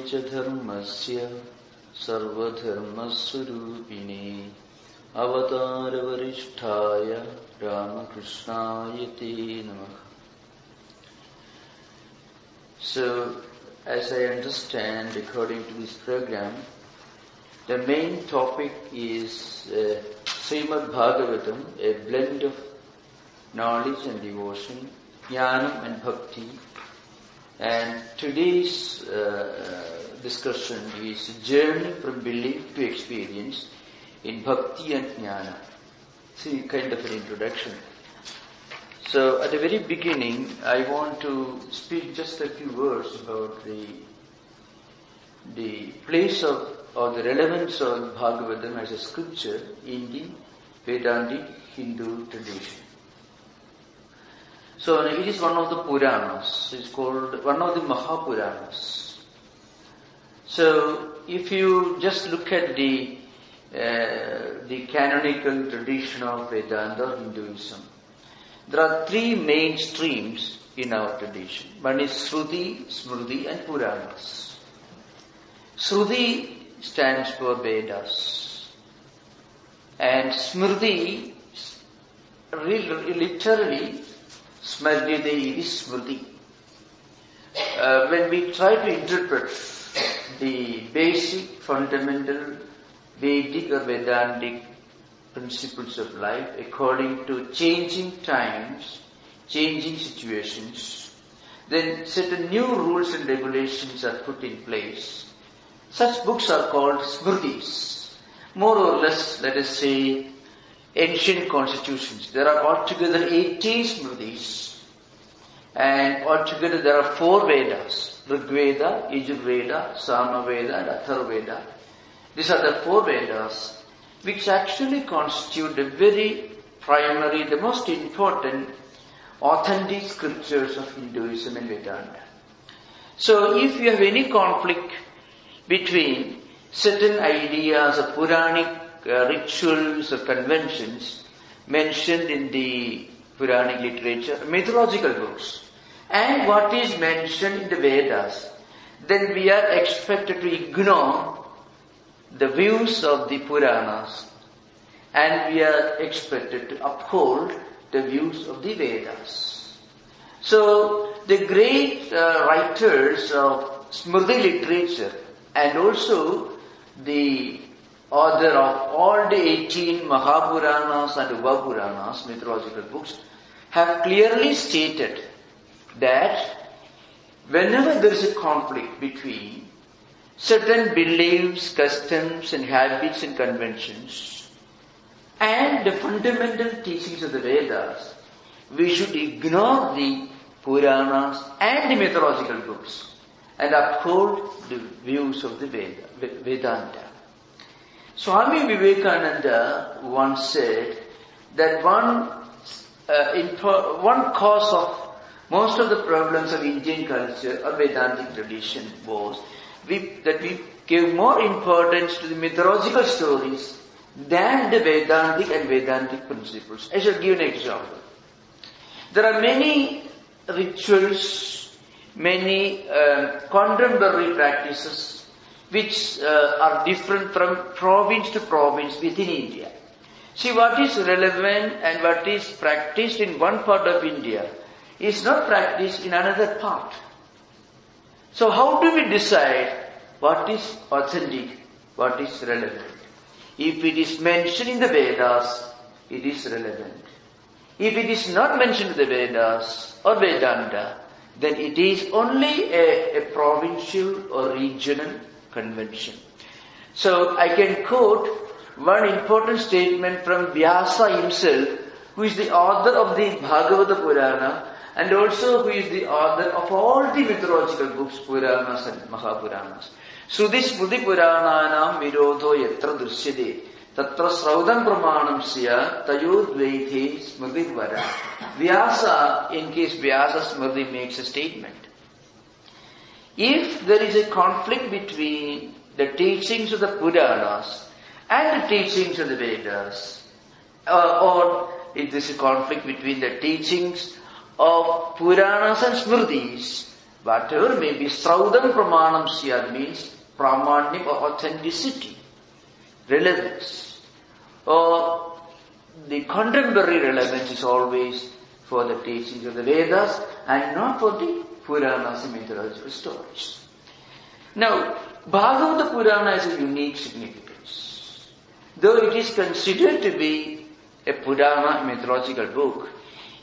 संस्थापकाय च धर्मस्य सर्वधर्मस्वरूपिणे अवतारवरिष्ठाय रामकृष्णाय ते नमः So, as I understand, according to this program, the main topic is uh, Srimad Bhagavatam, a blend of knowledge and devotion, jnanam and bhakti. and today's uh, discussion is journey from belief to experience in bhakti and jnana. See, kind of an introduction. So at the very beginning, I want to speak just a few words about the the place of or the relevance of Bhagavatam as a scripture in the Vedantic Hindu tradition. So it is one of the Puranas. It's called one of the Mahapuranas. So if you just look at the uh, the canonical tradition of Vedanta Hinduism, there are three main streams in our tradition. One is Shruti, Smriti and Puranas. Shruti stands for Vedas. And Smriti, literally, Smriti is Smriti. Uh, when we try to interpret the basic, fundamental Vedic or Vedantic principles of life according to changing times, changing situations, then certain new rules and regulations are put in place. Such books are called smritis. More or less, let us say, ancient constitutions. There are altogether 18 smritis. And altogether there are four Vedas. Rigveda, Yajurveda, Samaveda and Atharveda. These are the four Vedas which actually constitute the very primary, the most important authentic scriptures of Hinduism and Vedanta. So if you have any conflict between certain ideas of Puranic uh, rituals or conventions mentioned in the Puranic literature, mythological books, and what is mentioned in the Vedas, then we are expected to ignore the views of the Puranas and we are expected to uphold the views of the Vedas. So the great uh, writers of Smriti literature and also the author of all the 18 Mahapuranas and Upapuranas, mythological books, have clearly stated that whenever there is a conflict between certain beliefs, customs and habits and conventions and the fundamental teachings of the Vedas, we should ignore the Puranas and the mythological books and uphold the views of the Veda, Vedanta. Swami Vivekananda once said that one, uh, one cause of most of the problems of Indian culture or Vedantic tradition was we, that we gave more importance to the mythological stories than the Vedantic and Vedantic principles. I shall give an example. There are many rituals, many uh, contemporary practices which uh, are different from province to province within India. See what is relevant and what is practiced in one part of India is not practiced in another part. So how do we decide what is authentic, what is relevant? If it is mentioned in the Vedas, it is relevant. If it is not mentioned in the Vedas or Vedanta, then it is only a, a provincial or regional convention. So I can quote one important statement from Vyasa himself, who is the author of the Bhagavata Purana and also who is the author of all the mythological books, Puranas and Mahapuranas. Sudhi Smriti Purananam Virodho Yatra Drishyade Tatra Sraudam Pramanam Sya Tayodvaithe Smriti Vara. Vyasa, in case Vyasa Smriti makes a statement. If there is a conflict between the teachings of the Puranas and the teachings of the Vedas, uh, or if there is a conflict between the teachings of Puranas and Smritis whatever may be, Sraudam Pramanam Syad means Pramanyam or authenticity, relevance. Or the contemporary relevance is always for the teachings of the Vedas and not for the Puranas and mythological stories. Now, Bhagavata Purana has a unique significance. Though it is considered to be a Purana mythological book,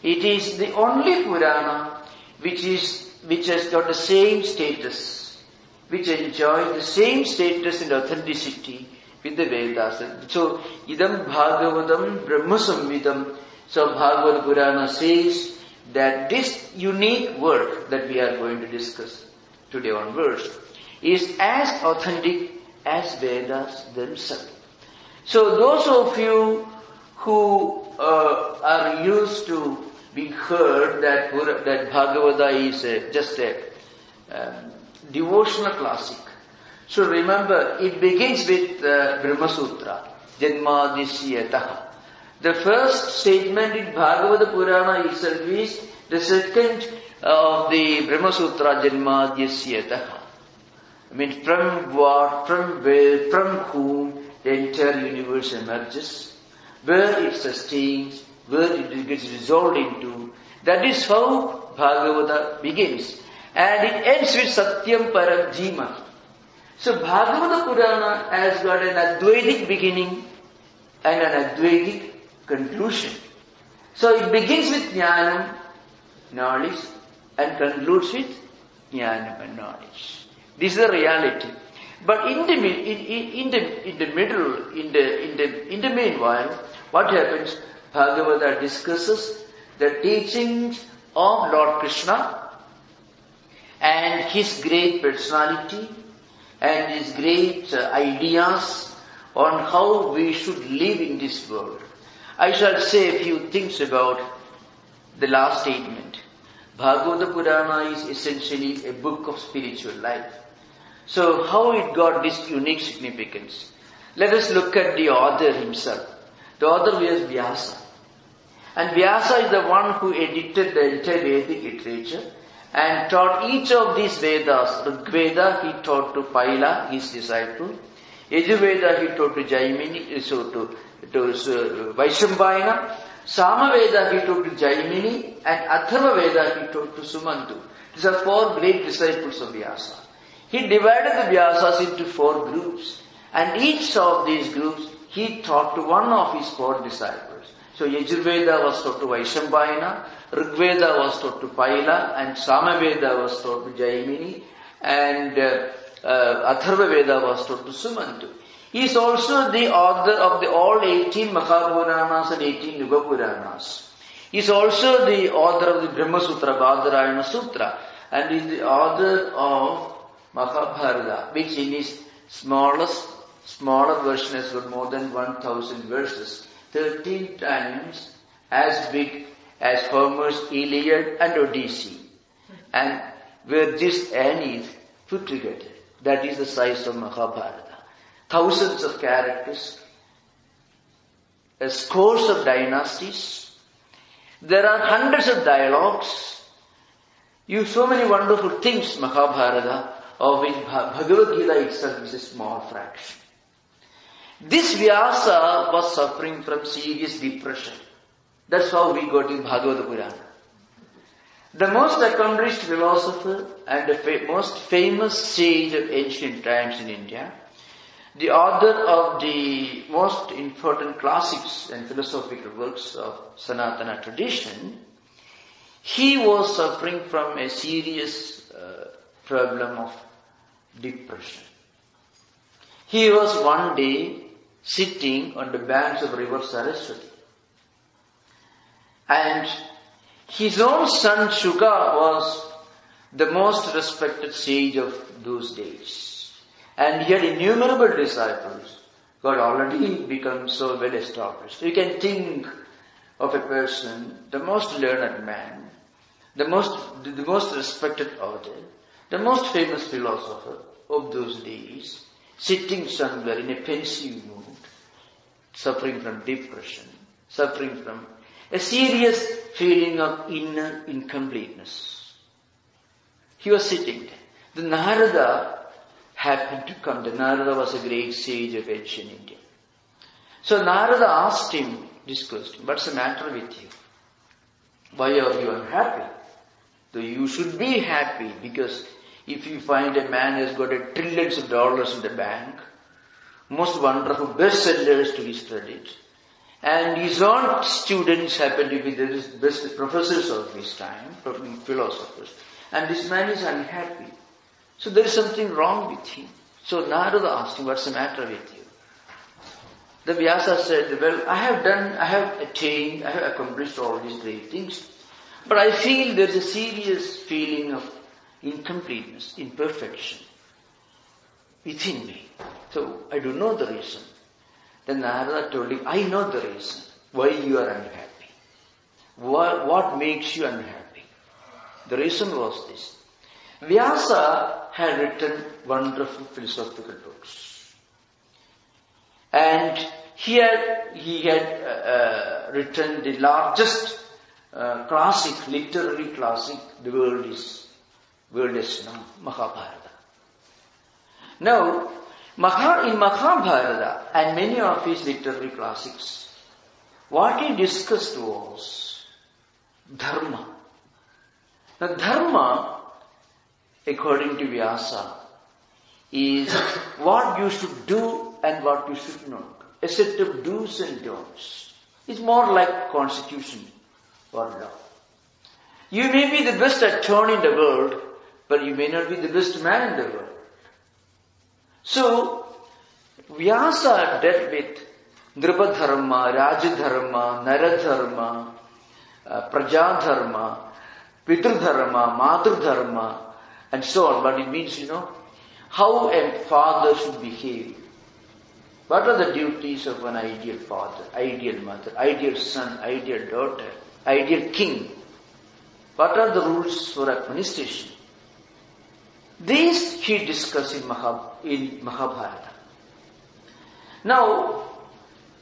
it is the only Purana which is which has got the same status, which enjoys the same status and authenticity with the Vedas. So, idam Bhagavatam Brahma Samvidam. So, Bhagavad Purana says that this unique work that we are going to discuss today onwards is as authentic as Vedas themselves. So, those of you who uh, are used to being heard that that Bhagavata is a, just a um, devotional classic. So remember, it begins with uh, Brahma Sutra, Janmadishyataha. The first statement in Bhagavata Purana itself is the second uh, of the Brahma Sutra, Janmadishyataha. I mean, from what, from where, from whom the entire universe emerges, where it sustains, where it gets resolved into. That is how Bhagavata begins. And it ends with Satyam Parajima. So Bhagavata Purana has got an Advaitic beginning and an Advaitic conclusion. So it begins with Jnanam, knowledge, and concludes with Jnanam and knowledge. This is the reality. But in the, in, in, the, in the middle, in the, in the, in the meanwhile, what happens? Bhagavata discusses the teachings of Lord Krishna and his great personality and his great uh, ideas on how we should live in this world. I shall say a few things about the last statement. Bhagavata Purana is essentially a book of spiritual life. So how it got this unique significance? Let us look at the author himself. The author was Vyasa. And Vyasa is the one who edited the entire Vedic literature and taught each of these Vedas. The Veda he taught to Paila, his disciple. Yajurveda he taught to Jaimini, so to, to uh, Vaishampayana. Samaveda he taught to Jaimini and Atharva Veda he taught to Sumantu. These are four great disciples of Vyasa. He divided the Vyasas into four groups and each of these groups he taught to one of his four disciples. So Yajurveda was taught to Vaishampayana, Rigveda was taught to Paila, and Samaveda was taught to Jaimini, and uh, uh, Atharva Veda was taught to Sumantu. He is also the author of the all 18 Mahapuranas and 18 Yuga He is also the author of the Brahma Sutra, Badarayana Sutra, and is the author of Mahabharata, which in its smallest smaller version has got more than 1000 verses, 13 times as big as Homer's Iliad and Odyssey. And where this and is put together, that is the size of Mahabharata. Thousands of characters, scores of dynasties, there are hundreds of dialogues, You have so many wonderful things, Mahabharata, of which Bhagavad Gita itself is a small fraction. This Vyasa was suffering from serious depression. That's how we got in Bhagavad Purana. The most accomplished philosopher and the most famous sage of ancient times in India, the author of the most important classics and philosophical works of Sanatana tradition, he was suffering from a serious uh, problem of depression. He was one day sitting on the banks of river Saraswati. And his own son Shuka was the most respected sage of those days. And he had innumerable disciples who had already become so well established. You can think of a person, the most learned man, the most, the most respected author, the most famous philosopher of those days, sitting somewhere in a pensive mood, suffering from depression, suffering from a serious feeling of inner incompleteness. He was sitting there. The Narada happened to come. The Narada was a great sage of ancient India. So Narada asked him this question, what's the matter with you? Why are you unhappy? So you should be happy because if you find a man has got a trillions of dollars in the bank, most wonderful bestsellers to his credit, and his own students happen to be the best professors of his time, philosophers, and this man is unhappy. So there is something wrong with him. So Narada asked him, what's the matter with you? The Vyasa said, well, I have done, I have attained, I have accomplished all these great things. But I feel there's a serious feeling of incompleteness, imperfection within me. So I don't know the reason. Then Narada told him, I know the reason why you are unhappy. What, what makes you unhappy? The reason was this. Vyasa had written wonderful philosophical books. And here he had uh, uh, written the largest uh, classic, literary classic the world is, world is known, Mahabharata. Now, in Mahabharata and many of his literary classics, what he discussed was dharma. Now, dharma, according to Vyasa, is what you should do and what you should not. A set of do's and don'ts. It's more like constitution or law. You may be the best attorney in the world, but you may not be the best man in the world. So, Vyasa dealt with Nripadharma, Rajadharma, Naradharma, uh, Prajadharma, Pitradharma, Madhurdharma, and so on. But it means, you know, how a father should behave. What are the duties of an ideal father, ideal mother, ideal son, ideal daughter? ideal king. What are the rules for administration? These he discussed in, Mahab- in Mahabharata. Now,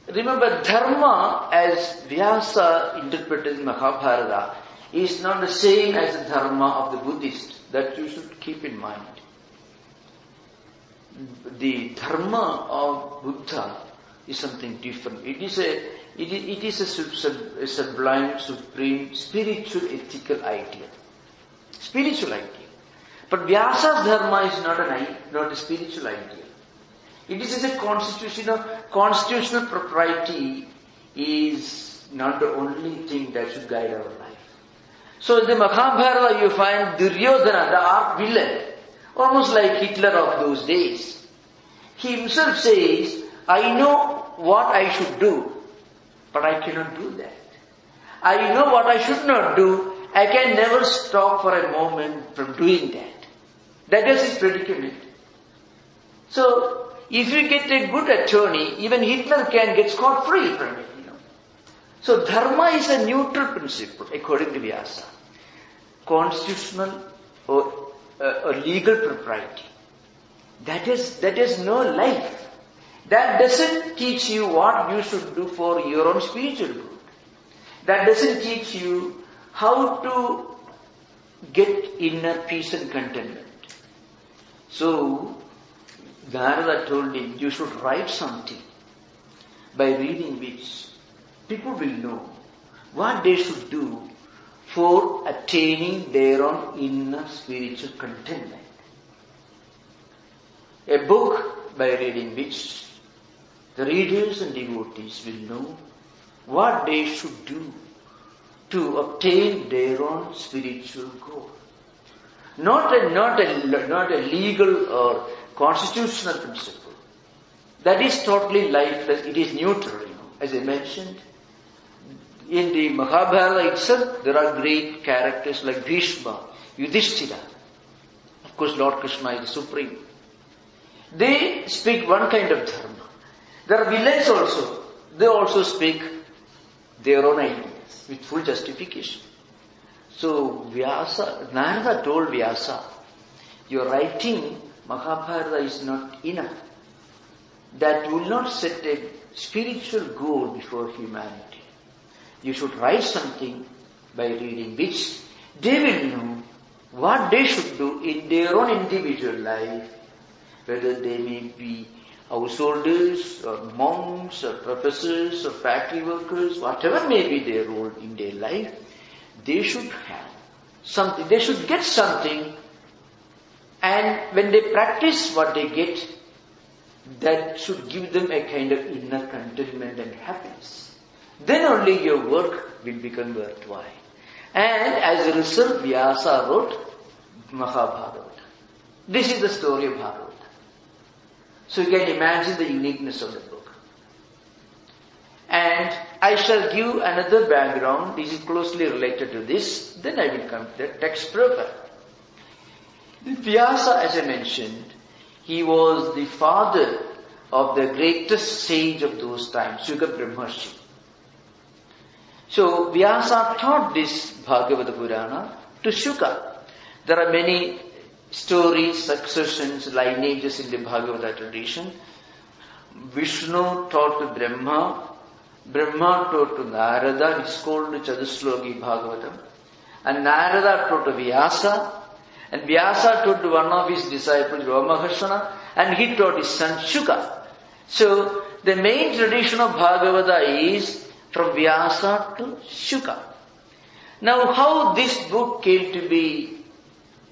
remember dharma as Vyasa interpreted in Mahabharata is not the same as the dharma of the Buddhist. That you should keep in mind. The dharma of Buddha is something different. It is a it is, it is a, sub, a sublime, supreme, spiritual, ethical ideal. Spiritual ideal. But Vyasa's dharma is not an not a spiritual ideal. It is a constitution of constitutional propriety is not the only thing that should guide our life. So in the Mahabharata you find Duryodhana, the arch villain, almost like Hitler of those days. He himself says, I know what I should do, but I cannot do that. I know what I should not do. I can never stop for a moment from doing that. That is his predicament. So, if you get a good attorney, even Hitler can get scot free from it. So, dharma is a neutral principle according to Vyasa. Constitutional or, uh, or legal propriety. That is, that is no life. That doesn't teach you what you should do for your own spiritual good. That doesn't teach you how to get inner peace and contentment. So, Narada told him, you should write something by reading which people will know what they should do for attaining their own inner spiritual contentment. A book by reading which the readers and devotees will know what they should do to obtain their own spiritual goal. Not a, not a, not a legal or constitutional principle. That is totally lifeless. It is neutral, you know. As I mentioned, in the Mahabharata itself, there are great characters like Bhishma, Yudhishthira. Of course, Lord Krishna is the supreme. They speak one kind of dharma. There are villains also. They also speak their own ideas with full justification. So Vyasa, Narada told Vyasa, your writing Mahabharata is not enough. That will not set a spiritual goal before humanity. You should write something by reading which they will know what they should do in their own individual life, whether they may be householders or monks or professors or factory workers, whatever may be their role in their life, they should have something, they should get something and when they practice what they get, that should give them a kind of inner contentment and happiness. Then only your work will become worthwhile. And as a result, Vyasa wrote Mahabharata. This is the story of Bhagavad. So you can imagine the uniqueness of the book. And I shall give another background. This is closely related to this. Then I will come to the text proper. Vyasa, as I mentioned, he was the father of the greatest sage of those times, Shuka Brahmarshi. So Vyasa taught this Bhagavad Purana to Shuka. There are many stories, successions, lineages in the Bhagavata tradition. Vishnu taught to Brahma, Brahma taught to Narada, it's called Chadusloki Bhagavatam. And Narada taught to Vyasa, and Vyasa taught to one of his disciples, Ramakrishna, and he taught his son Shuka. So, the main tradition of Bhagavata is from Vyasa to Shuka. Now, how this book came to be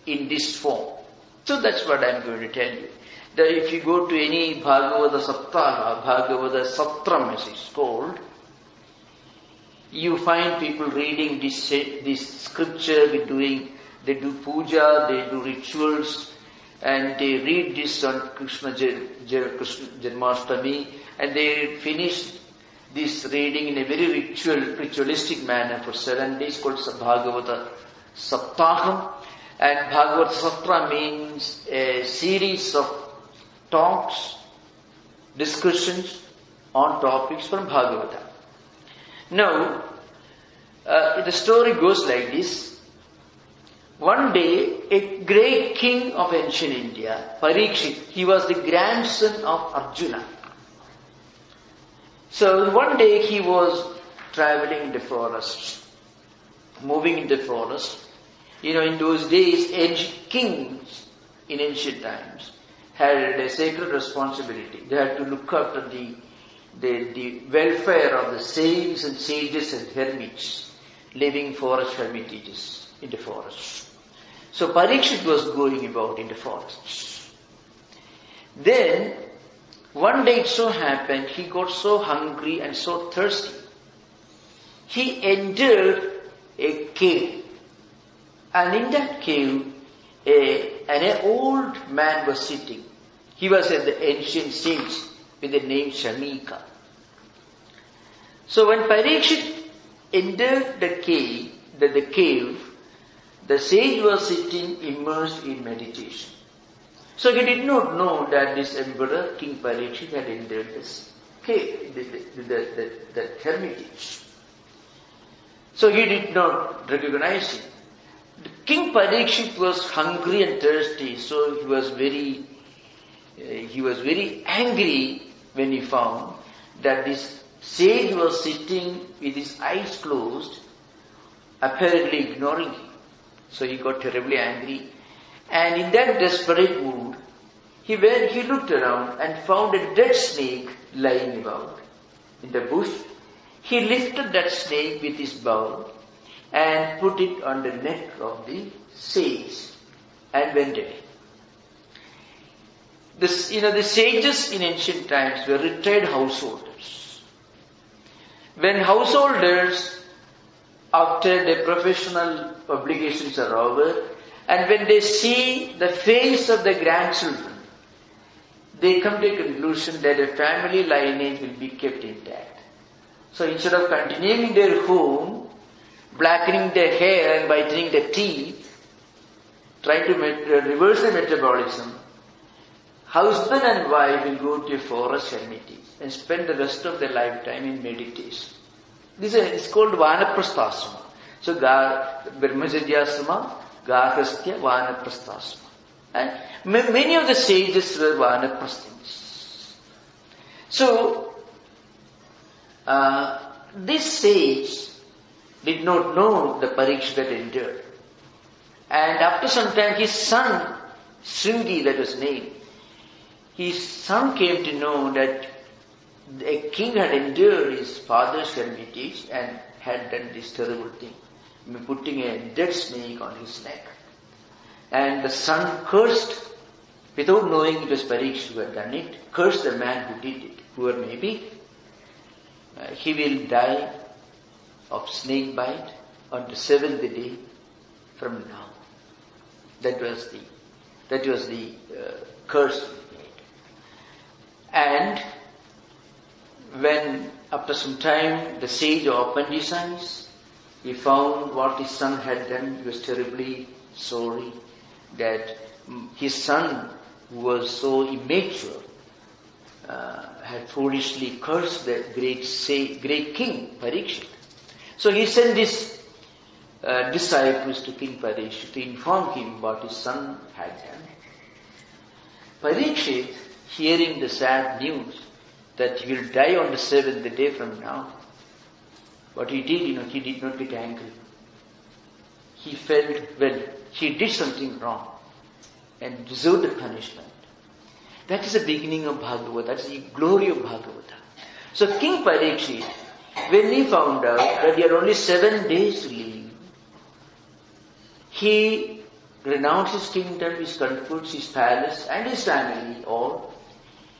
in this form? So that's what I'm going to tell you. That if you go to any Bhagavata Saptaha, Bhagavata Satram as it's called, you find people reading this, this scripture, doing they do puja, they do rituals, and they read this on Krishna, Krishna Janmashtami, and they finish this reading in a very ritual, ritualistic manner for seven days called Bhagavata Saptaham. And Bhagavata Satra means a series of talks, discussions on topics from Bhagavata. Now, uh, the story goes like this. One day, a great king of ancient India, Parikshit, he was the grandson of Arjuna. So one day he was traveling in the forest, moving in the forest. You know, in those days, kings in ancient times had a sacred responsibility. They had to look after the, the, the welfare of the saints and sages and hermits living forest hermitages in the forest. So Parikshit was going about in the forest. Then, one day it so happened, he got so hungry and so thirsty. He entered a cave. And in that cave, a, an old man was sitting. He was at the ancient sage with the name Shamika. So when Parikshit entered the cave, the, the cave, the sage was sitting immersed in meditation. So he did not know that this emperor, King Parikshit, had entered this cave, the, the, the, the, hermitage. So he did not recognize him. King Parikshit was hungry and thirsty, so he was very, uh, he was very angry when he found that this sage was sitting with his eyes closed, apparently ignoring him. So he got terribly angry. And in that desperate mood, he went, he looked around and found a dead snake lying about in the bush. He lifted that snake with his bow and put it on the neck of the sage and went away. This, you know, the sages in ancient times were retired householders. When householders after their professional obligations are over, and when they see the face of their grandchildren, they come to a conclusion that a family lineage will be kept intact. So instead of continuing their home, blackening their hair and whitening their teeth, trying to uh, reverse the metabolism, husband and wife will go to a forest hermitage and spend the rest of their lifetime in meditation. This is called Vanaprasthasrama. So Brahmacharyasrama, Garhastya, Vanaprasthasrama. And many of the sages were Vanaprasthins. So, uh, this sage did not know the Parikshit that entered. And after some time, his son, Sringi, that was named, his son came to know that a king had endured his father's hermitage and had done this terrible thing, putting a dead snake on his neck. And the son cursed, without knowing it was Parikshit who had done it, cursed the man who did it, whoever may be. Uh, he will die of snake bite on the seventh day from now. That was the, that was the uh, curse And when after some time the sage opened his eyes, he found what his son had done. He was terribly sorry that his son, who was so immature, uh, had foolishly cursed the great, say, great king Parikshit. So he sent his uh, disciples to King Parikshit to inform him what his son had done. Parikshit, hearing the sad news that he will die on the seventh day from now, what he did, you know, he did not get angry. He felt, well, he did something wrong and deserved the punishment. That is the beginning of Bhagavad. That's the glory of Bhagavata. So King Parikshit, when he found out that he had only seven days to live, he renounced his kingdom, his comforts, his palace, and his family, all.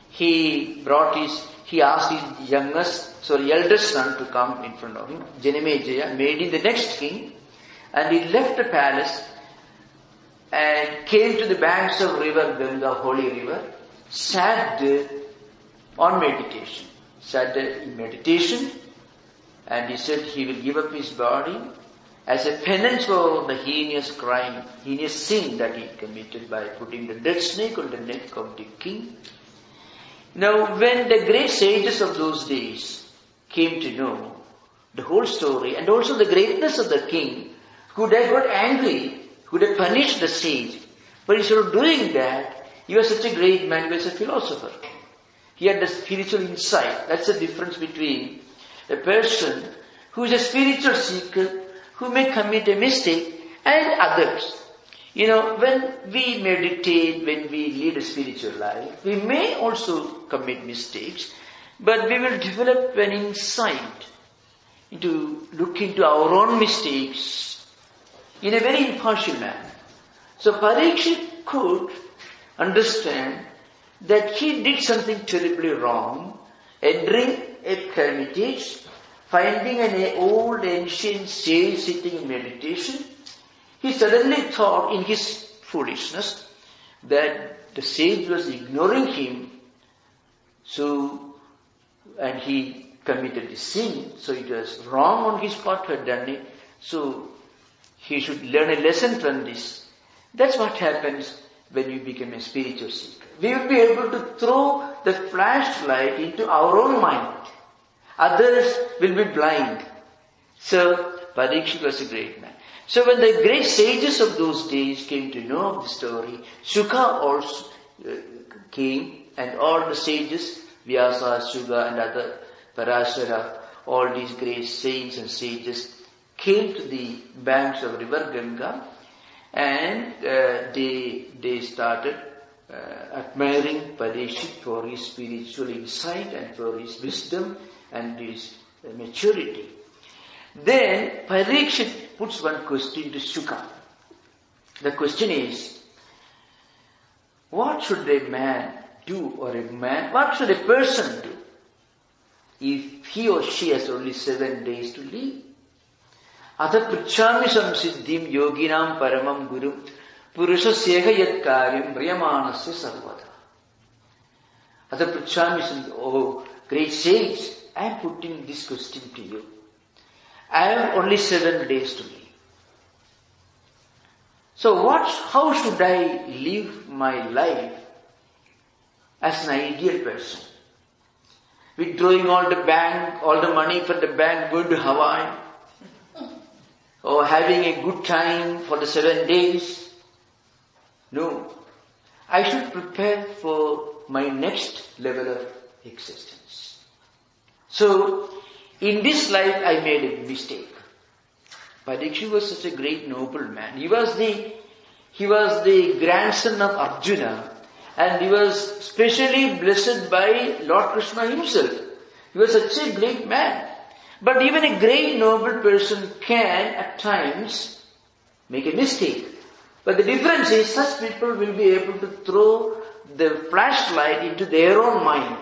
He brought his, he asked his youngest, sorry, eldest son to come in front of him, Janamejaya, made him the next king, and he left the palace and came to the banks of river Ganga, holy river, sat there on meditation. Sat there in meditation, and he said he will give up his body as a penance for the heinous crime, heinous sin that he committed by putting the dead snake on the neck of the king. Now, when the great sages of those days came to know the whole story and also the greatness of the king, who had got angry, who had punished the sage, but instead of doing that, he was such a great man, he was a philosopher. He had the spiritual insight. That's the difference between a person who is a spiritual seeker who may commit a mistake and others. You know, when we meditate, when we lead a spiritual life, we may also commit mistakes, but we will develop an insight into look into our own mistakes in a very impartial manner. So Parikshit could understand that he did something terribly wrong, entering a hermitage finding an old ancient sage sitting in meditation, he suddenly thought in his foolishness that the sage was ignoring him, so, and he committed the sin, so it was wrong on his part to have done it, so he should learn a lesson from this. That's what happens when you become a spiritual seeker. We will be able to throw the flashlight into our own mind Others will be blind. So, Parikshit was a great man. So when the great sages of those days came to know of the story, Shuka also uh, came and all the sages, Vyasa, Shuka and other Parashara, all these great saints and sages came to the banks of river Ganga and uh, they, they started uh, admiring Parikshit for his spiritual insight and for his wisdom and his maturity. Then Parikshit puts one question to Shuka. The question is, what should a man do or a man, what should a person do if he or she has only seven days to live? अथ पृच्छामि संसिद्धिं योगिनां परमं गुरुं पुरुषस्येह यत्कार्यं म्रियमाणस्य सर्वदा अथ पृच्छामि oh great sage I am putting this question to you. I have only seven days to live. So what, how should I live my life as an ideal person? Withdrawing all the bank, all the money from the bank, going to Hawaii, or having a good time for the seven days? No. I should prepare for my next level of existence. So, in this life I made a mistake. Parikshit was such a great noble man. He was the, he was the grandson of Arjuna and he was specially blessed by Lord Krishna himself. He was such a great man. But even a great noble person can at times make a mistake. But the difference is such people will be able to throw the flashlight into their own mind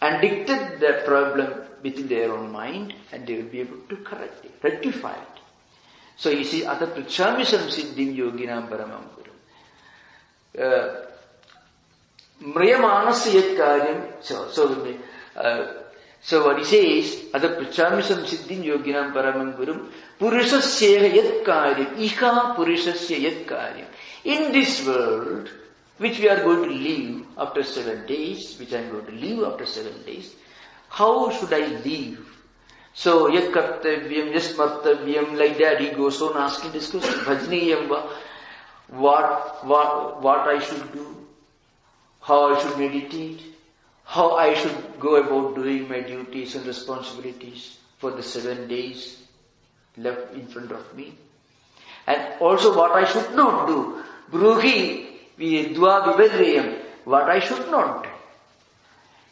and dictate the problem within their own mind and they will be able to correct it, rectify it. So you see, Ata Prichamisam Siddhim Yoginam Paramam Guru. Mriyamanasya yet karyam, so, so, uh, so what he says, Ata Prichamisam Siddhim Yoginam Paramam Guru, Purusasya yet karyam, Iha Purusasya yet karyam. In this world, which we are going to leave after seven days, which I am going to leave after seven days, how should I live? So, yat kartavyam, yas martavyam, like that, he goes on asking this question, bhajniyam what, what, what I should do, how I should meditate, how I should go about doing my duties and responsibilities for the seven days left in front of me. And also what I should not do. Bruhi Dua Vivedriyam, what I should not do.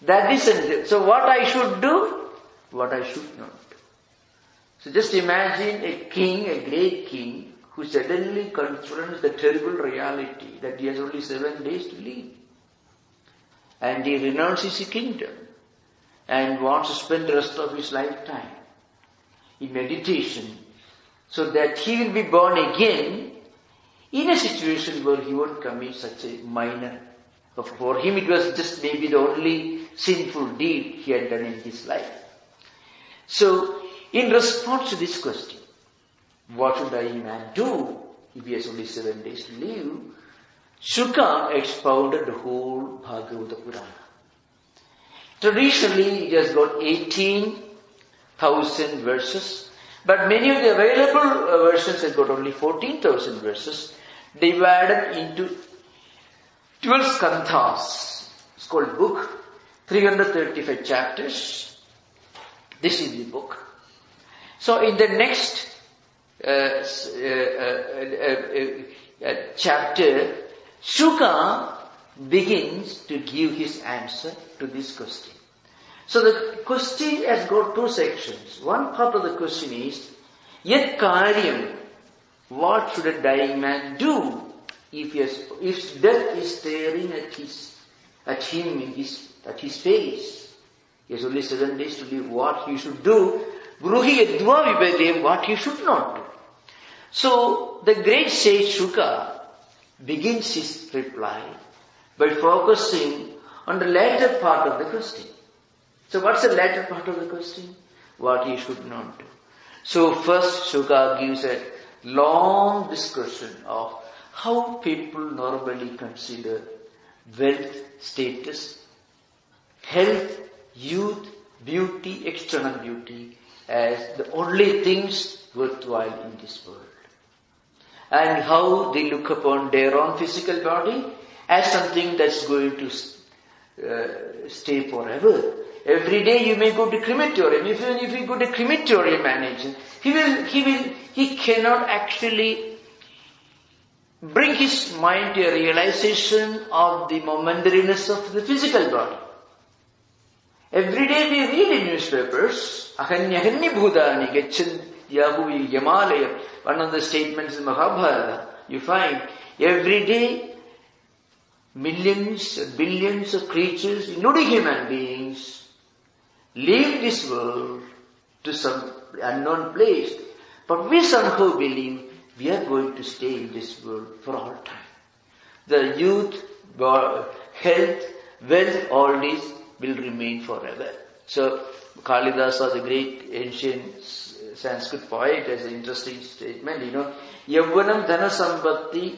That is, so what I should do, what I should not do. So just imagine a king, a great king, who suddenly confronts the terrible reality that he has only seven days to live. And he renounces his kingdom and wants to spend the rest of his lifetime in meditation so that he will be born again in a situation where he won't commit such a minor. For him it was just maybe the only sinful deed he had done in his life. So, in response to this question, what should a man do if he has only seven days to live? Shuka expounded the whole Bhagavata Purana. Traditionally, it has got 18,000 verses, but many of the available uh, versions have got only 14,000 verses divided into 12 skandhas. It's called book, 335 chapters. This is the book. So in the next uh, uh, uh, chapter, Shuka begins to give his answer to this question. So the question has got two sections. One part of the question is, Yet karyam what should a dying man do if, has, if death is staring at his, at him in his, at his face? He has only seven days to live. What he should do? Bruhi Yadva what he should not do. So the great sage Shuka begins his reply by focusing on the latter part of the question. So what's the latter part of the question? What he should not do. So first Shuka gives a long discussion of how people normally consider wealth, status, health, youth, beauty, external beauty as the only things worthwhile in this world. And how they look upon their own physical body as something that's going to uh, stay forever. Every day you may go to crematorium. If, even if you go to crematorium manager, he will, he will, he cannot actually bring his mind to a realization of the momentariness of the physical body. Every day we read in newspapers, Ahanyahanni Bhudani Gachan Yahu Yamalaya, one of the statements in Mahabharata, you find every day millions, billions of creatures, including human beings, leave this world to some unknown place. But we somehow believe we are going to stay in this world for all time. The youth, health, wealth, all this will remain forever. So Kalidasa, the great ancient Sanskrit poet, has an interesting statement, you know, Yavvanam dhana sambhati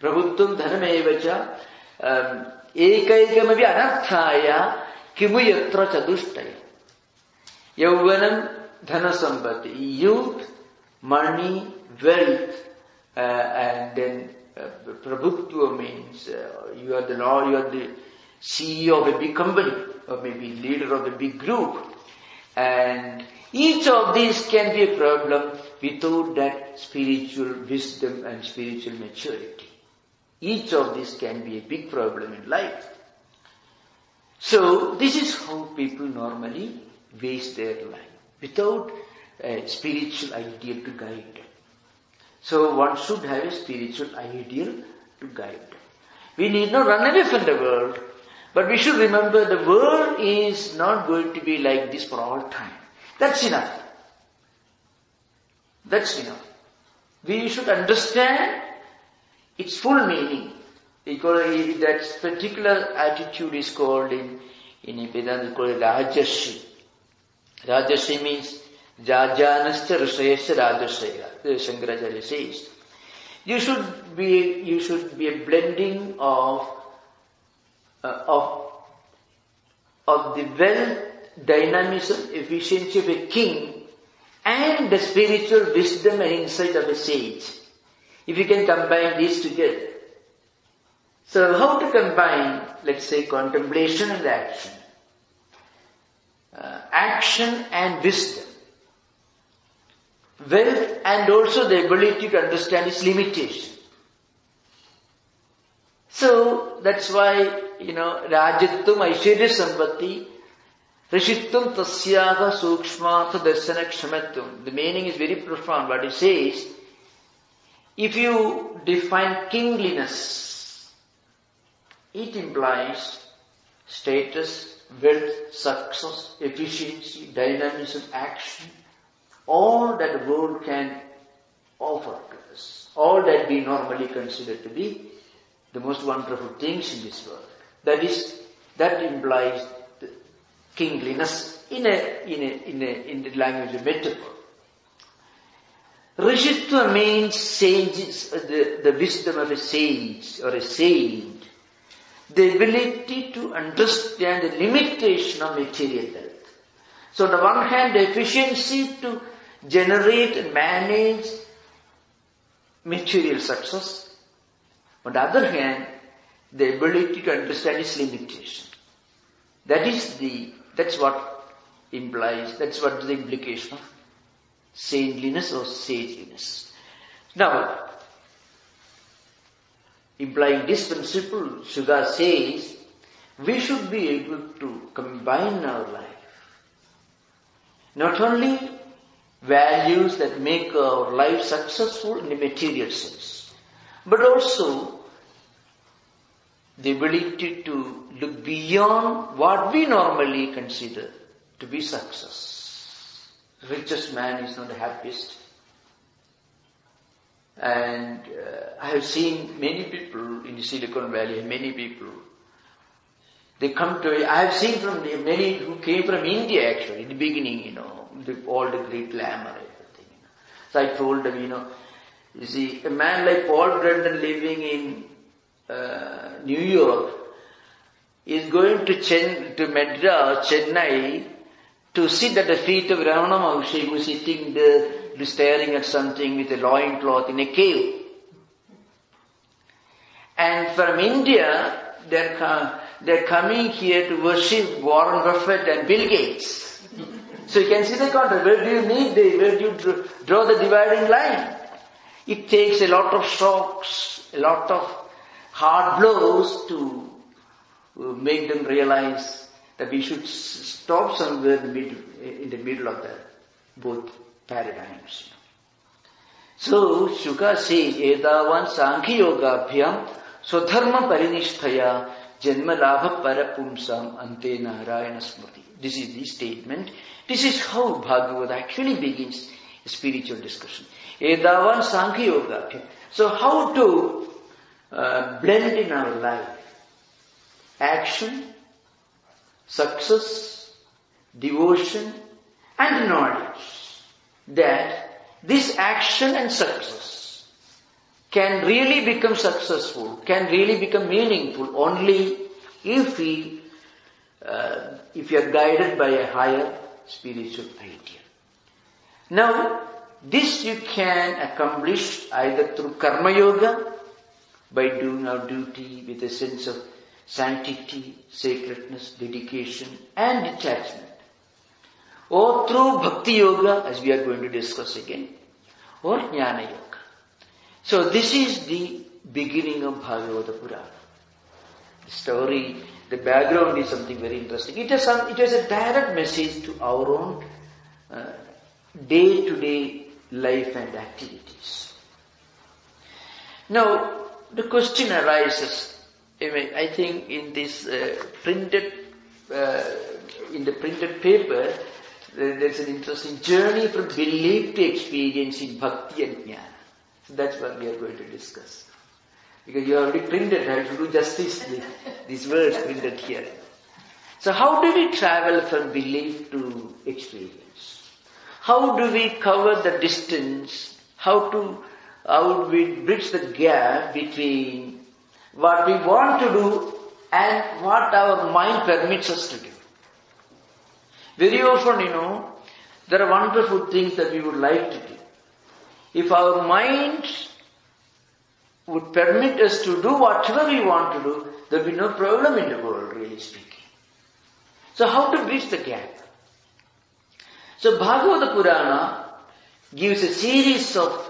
prabhutvam dhanamevacha um, ekaikamavi anarthaya kimu yatra chadushtaya. Yavvanam dhana sambhati, youth, money, wealth, uh, and then uh, means uh, you are the law, you are the CEO of a big company, or maybe leader of a big group. And each of these can be a problem without that spiritual wisdom and spiritual maturity. Each of these can be a big problem in life. So this is how people normally waste their life without a spiritual ideal to guide. So one should have a spiritual ideal to guide. We need not run away from the world, but we should remember the world is not going to be like this for all time. That's enough. That's enough. We should understand its full meaning. Because that particular attitude is called in, in Vedanta called Rajarshi. Rajarshi means Jajanascha Rishayascha Rajarshaya. Shankaracharya says. You should be, you should be a blending of, uh, of, of the wealth, dynamism, efficiency of a king and the spiritual wisdom and insight of a sage. If you can combine these together. So how to combine, let's say, contemplation and action? Uh, action and wisdom. Wealth and also the ability to understand its limitation. So that's why, you know, Rajittum Aishwarya Sampatti Rishittum Tasyaha Sukshmatha Darsana. The meaning is very profound, but it says, if you define kingliness, it implies status, wealth, success, efficiency, dynamism, action, all that the world can offer to us, all that we normally consider to be the most wonderful things in this world. That is, that implies the kingliness in a, in a, in a, in the language of metaphor. Rishitva means sages, the, the wisdom of a sage or a saint. The ability to understand the limitation of material wealth. So on the one hand, the efficiency to generate and manage material success. On the other hand, the ability to understand its limitation. That is the, that's what implies, that's what the implication of saintliness or sageliness. Now, implying this principle, Shuka says, we should be able to combine our life. Not only values that make our life successful in a material sense, but also the ability to look beyond what we normally consider to be success. The richest man is not the happiest. And uh, I have seen many people in the Silicon Valley, many people, they come to, I have seen from the, many who came from India actually, in the beginning, you know, the, all the great glamour, everything. So I told them, you know, you see, a man like Paul Brunton living in uh, New York is going to Chen, to Madras, Chennai, to sit at the feet of Ramana Maharshi who is sitting there staring at something with a loincloth in a cave. And from India, they're, they're coming here to worship Warren Buffett and Bill Gates. So you can see the contrast. Where do you need the, where do you draw the dividing line? It takes a lot of shocks, a lot of hard blows to uh, make them realize that we should stop somewhere in the middle, in the middle of the both paradigms. So Shuka says, Edavan Sankhya Yoga Bhyam Swadharma Parinisthaya Janma Labha Parapumsam Ante Narayana Smriti. This is the statement this is how Bhagavad actually begins spiritual discussion. Edavan Sankhya Yoga. So how to uh, blend in our life action, success, devotion and knowledge that this action and success can really become successful, can really become meaningful only if we, uh, if you are guided by a higher spiritual idea. Now, this you can accomplish either through karma yoga, by doing our duty with a sense of sanctity, sacredness, dedication and detachment. Or through bhakti yoga, as we are going to discuss again. or Jnana Yoga. So this is the beginning of Bhagavata Purana. The story, the background is something very interesting. It has, some, a direct message to our own day to day life and activities. Now, the question arises, I think in this uh, printed, uh, in the printed paper, there's an interesting journey from belief to experience in bhakti and jnana. That's what we are going to discuss. Because you already printed, I have to do justice to these words printed here. So how do we travel from belief to experience? How do we cover the distance? How to, how we bridge the gap between what we want to do and what our mind permits us to do? Very often, you know, there are wonderful things that we would like to do. If our mind would permit us to do whatever we want to do, there'd be no problem in the world, really speaking. So how to bridge the gap? So Bhagavata Purana gives a series of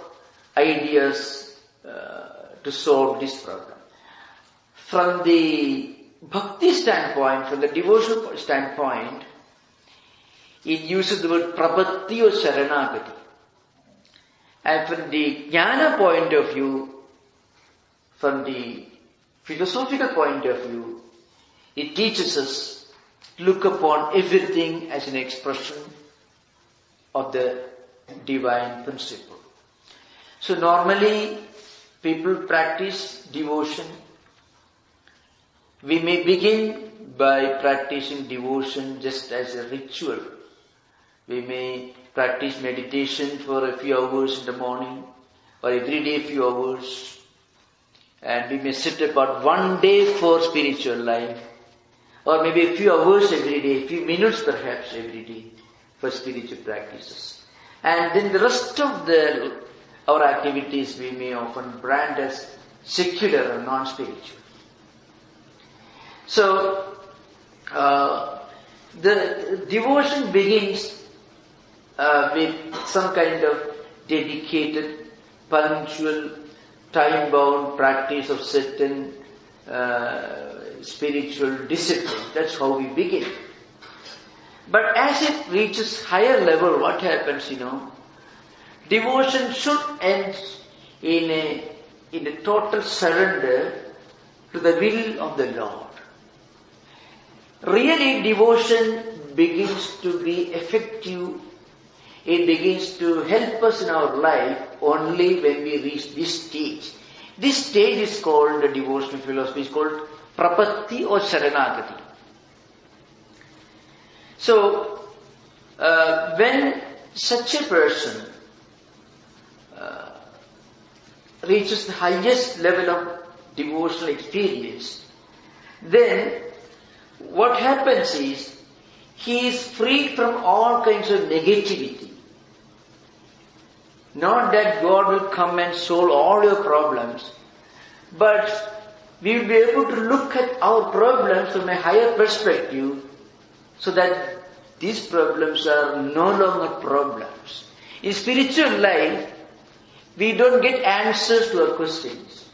ideas uh, to solve this problem. From the bhakti standpoint, from the devotional standpoint, it uses the word prapatti or sharanagati. And from the jnana point of view, from the philosophical point of view, it teaches us to look upon everything as an expression of the divine principle. So normally people practice devotion. We may begin by practicing devotion just as a ritual we may practice meditation for a few hours in the morning or every day a few hours. And we may sit apart one day for spiritual life or maybe a few hours every day, a few minutes perhaps every day for spiritual practices. And then the rest of the, our activities we may often brand as secular or non-spiritual. So, uh, the devotion begins uh, with some kind of dedicated, punctual, time-bound practice of certain uh, spiritual discipline. That's how we begin. But as it reaches higher level, what happens, you know? Devotion should end in a, in a total surrender to the will of the Lord. Really, devotion begins to be effective it begins to help us in our life only when we reach this stage. This stage is called, the devotional philosophy is called prapatti or sharanagati. So, uh, when such a person uh, reaches the highest level of devotional experience, then what happens is he is freed from all kinds of negativity. Not that God will come and solve all your problems, but we will be able to look at our problems from a higher perspective so that these problems are no longer problems. In spiritual life, we don't get answers to our questions.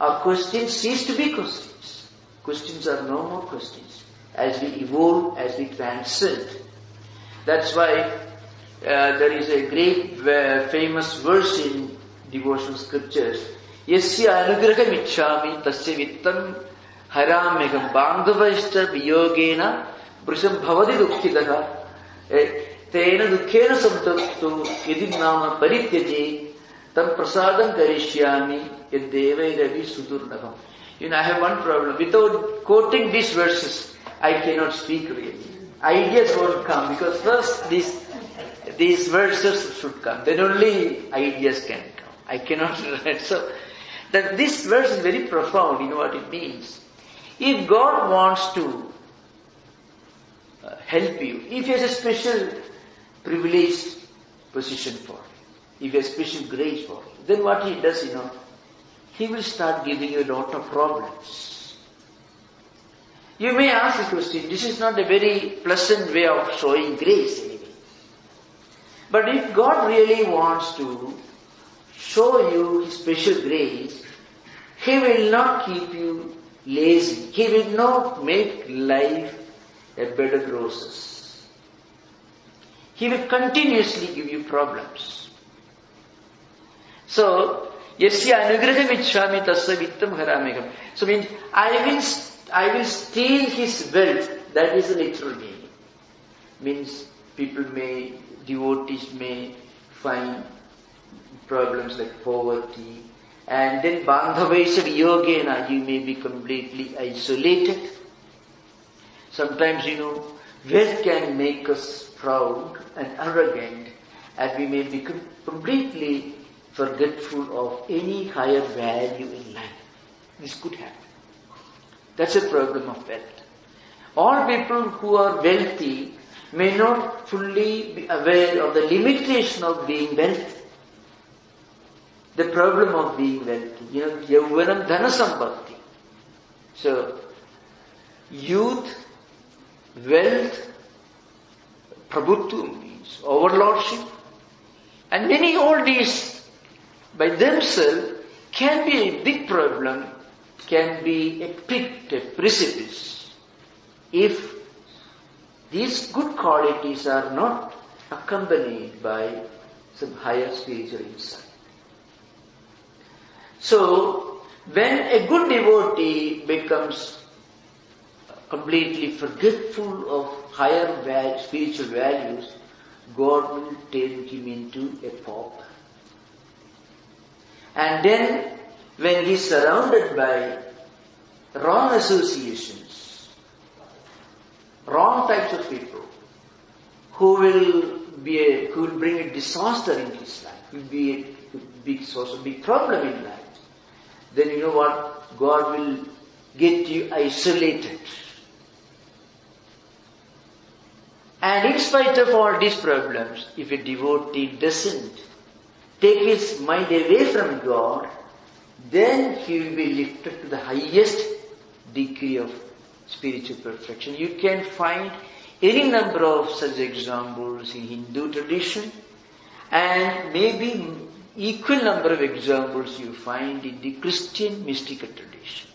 Our questions cease to be questions. Questions are no more questions. As we evolve, as we transcend. That's why there is a great uh, famous verse in devotional scriptures. Yasya anugraham ichchami tasya vittam haramegam bandhavashta viyogena brisham bhavadi dukkhidaha तेन दुःखेन संतप्तो यदि नाम परित्यजे तं प्रसादं करिष्यामि यद्देवैरवि सुदुर्लभम् You know, I have one problem. Without quoting these verses, I cannot speak really. Ideas won't come because first these these verses should come. Then only ideas can come. I cannot write. So, that this verse is very profound. You know what it means. If God wants to uh, help you, if He has a special privileged position for you, if He has special grace for you, then what He does, you know, He will start giving you a lot of problems. You may ask the question, this is not a very pleasant way of showing grace anyway. But if God really wants to show you His special grace, He will not keep you lazy. He will not make life a bed of roses. He will continuously give you problems. So, yasya anugraham ichhami tasya vittam haramegam. So means, I will, I will steal his wealth. That is a literal meaning. Means, people may, devotees may find problems like poverty, and then bandhavaisa yogena, you may be completely isolated. Sometimes, you know, wealth can make us proud and arrogant, and we may become completely forgetful of any higher value in life. This could happen. That's a problem of wealth. All people who are wealthy may not fully be aware of the limitation of being wealthy. The problem of being wealthy. You know, yauvanam dhanasambhakti. So, youth, wealth, prabhutvam means overlordship, and many all these by themselves can be a big problem, can be a pit, a precipice, if these good qualities are not accompanied by some higher spiritual insight. So, when a good devotee becomes completely forgetful of higher spiritual values, God will turn him into a pauper. And then, when he is surrounded by wrong associations, wrong types of people, who will be a, who will bring a disaster in his life, will be a big source of big problem in life, then you know what? God will get you isolated. And in spite of all these problems, if a devotee doesn't take his mind away from God, then he will be lifted to the highest degree of spiritual perfection. You can find any number of such examples in Hindu tradition and maybe equal number of examples you find in the Christian mystical tradition.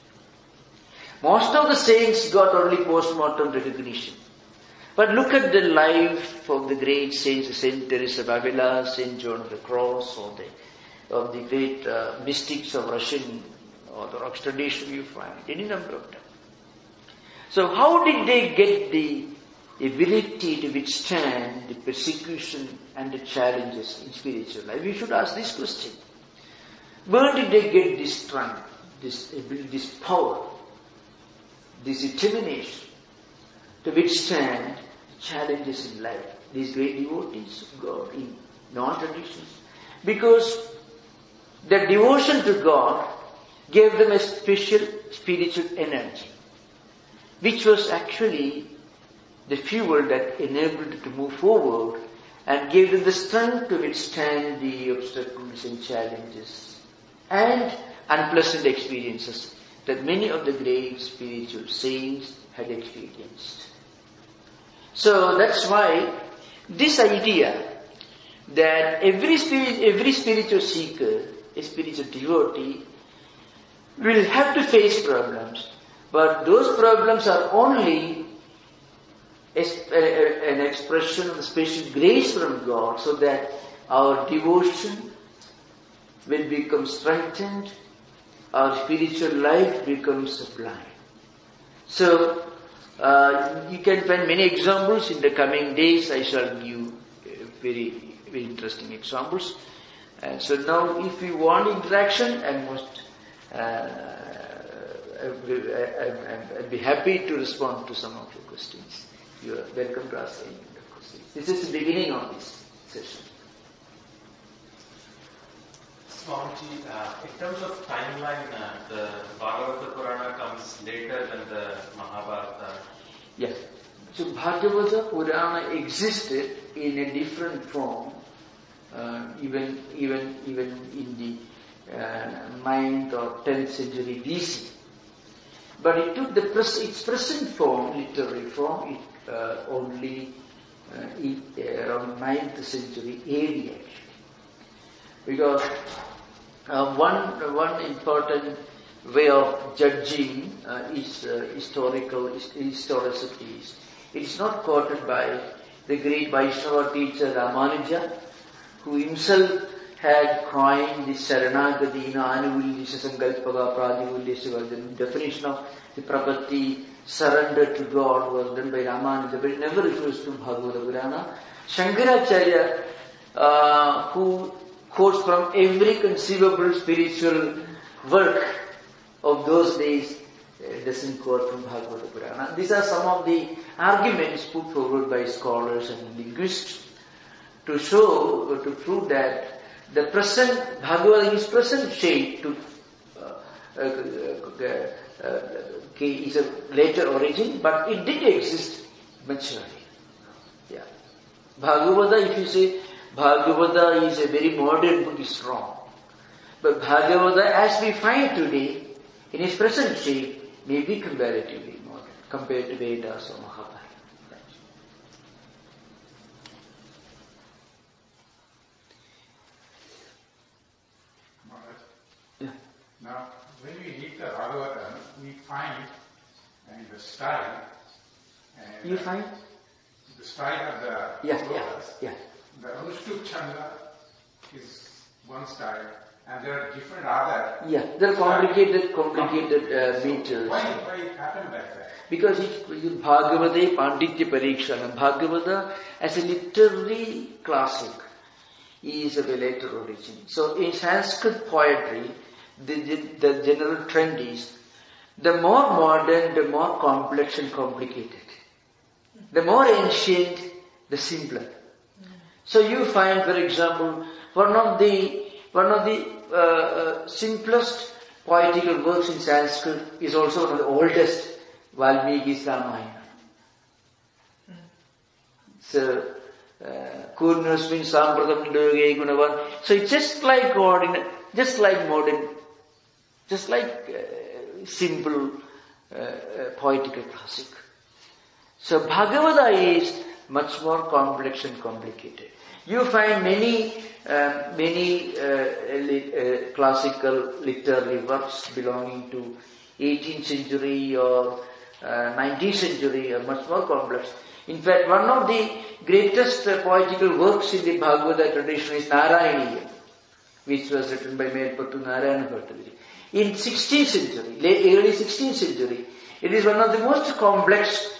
Most of the saints got only post-mortem recognition. But look at the life of the great saints, Saint Teresa of Avila, Saint John of the Cross, or the, of the great uh, mystics of Russian or the Orthodox tradition you find, any number of them. So how did they get the ability to withstand the persecution and the challenges in spiritual life? We should ask this question. Where did they get this strength, this ability, this power, this determination to withstand challenges in life. These great devotees of God in non-traditions. Because their devotion to God gave them a special spiritual energy, which was actually the fuel that enabled them to move forward and gave them the strength to withstand the obstacles and challenges and unpleasant experiences that many of the great spiritual saints had experienced. So that's why this idea that every spirit, every spiritual seeker, a spiritual devotee, will have to face problems, but those problems are only an expression of the special grace from God, so that our devotion will become strengthened, our spiritual life becomes sublime. So uh, you can find many examples in the coming days. I shall give very, very interesting examples. And so now, if you want interaction, I must, uh, I'd be happy to respond to some of your questions. You are welcome to ask any questions. This is the beginning of this session. Swamiji, uh, in terms of timeline, uh, the Bhagavata Purana comes later than the Mahabharata. Yes. So Bhagavata Purana existed in a different form, uh, even even even in the uh, 9th or 10th century BC. But it took the pres- its present form, literary form, it uh, only uh, in, uh, around 9th century AD actually. Because uh, one, one important way of judging uh, is uh, historical historicity. It is not quoted by the great Vaishnava teacher Ramanuja, who himself had coined the know, Anuvulyasya Sankalpaga, Pradivulyasya, the definition of the Prapatti, surrender to God was done by Ramanuja, but it never refers to Bhagavad Purana. Shankaracharya, uh, who quotes from every conceivable spiritual work of those days, uh, doesn't quote from Bhagavad Purana. These are some of the arguments put forward by scholars and linguists to show, to prove that the present Bhagavad in its present shape to uh, uh, uh, uh is a later origin, but it did exist earlier. Yeah. Bhagavata, if you say Bhagavata is a very modern book, is wrong. But Bhagavata, as we find today, in its present shape, may be comparatively modern compared to Vedas or Mahabharata. Now, when we read the Bhagavatam, we find and the style. And you find? The style of the yeah, yeah, yeah. The Anushtup Chanda is one style, and there are different other. Yeah, there are complicated, complicated uh, meters. Why, why it happened like that? Because it, Bhagavata Panditya Parikshana, Bhagavata as a literary classic is of a later origin. So in Sanskrit poetry, the, the, general trend is the more modern, the more complex and complicated. The more ancient, the simpler. So you find, for example, one of the one of the uh, uh, simplest poetical works in Sanskrit is also one of the oldest, Valmiki's Ramayana. So, Kurnasmin Sampradam Gunavan. So it's just like ordinary, just like modern, just like uh, simple uh, uh, poetical classic. So Bhagavata is much more complex and complicated. You find many, uh, many uh, li- uh, classical literary works belonging to 18th century or 19th uh, century are much more complex. In fact, one of the greatest poetical works in the Bhagavata tradition is Narayaniya, which was written by Melpattu Narayana Bhattathiri. In 16th century, late, early 16th century, it is one of the most complex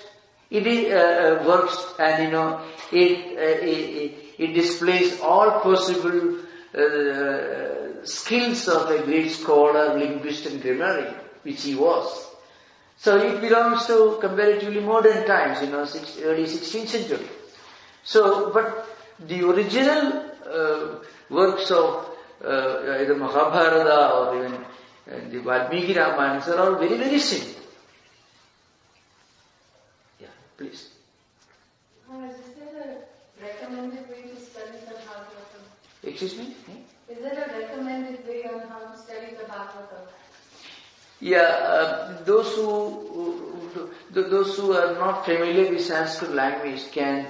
it is, uh, uh, works and you know, it, uh, it, it, displays all possible uh, skills of a great scholar, linguist and grammarian, which he was. So it belongs to comparatively modern times, you know, six, early 16th century. So, but the original uh, works of uh, either Mahabharata or even uh, the Valmiki Ramayanas are all very, very simple. Yeah, please. Is there a recommended way to study the Bhagavatam? Excuse me? Is there a recommended way on how to study the Bhagavatam? Yeah, uh, those who, who, those who are not familiar with Sanskrit language can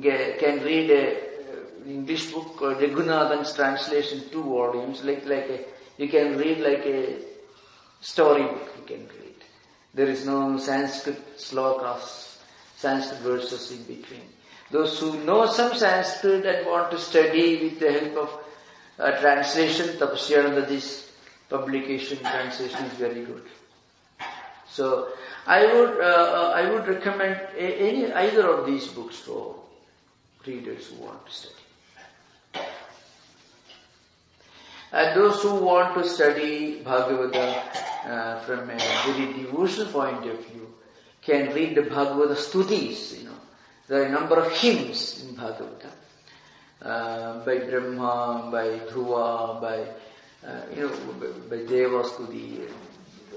get, can read a uh, English book, uh, Raghunathan's translation, two volumes, like like a, you can read like a storybook. You can read. There is no Sanskrit slokas, Sanskrit verses in between. Those who know some Sanskrit and want to study with the help of uh, translation, Tapasyananda, publication translation is very good. So I would uh, I would recommend any either of these books for readers who want to study. And those who want to study Bhagavata uh, from a very devotional point of view can read the Bhagavata Stutis, you know. There are a number of hymns in Bhagavata. Uh, by Brahma, by Dhruva, by uh, you know, by Deva Stuti,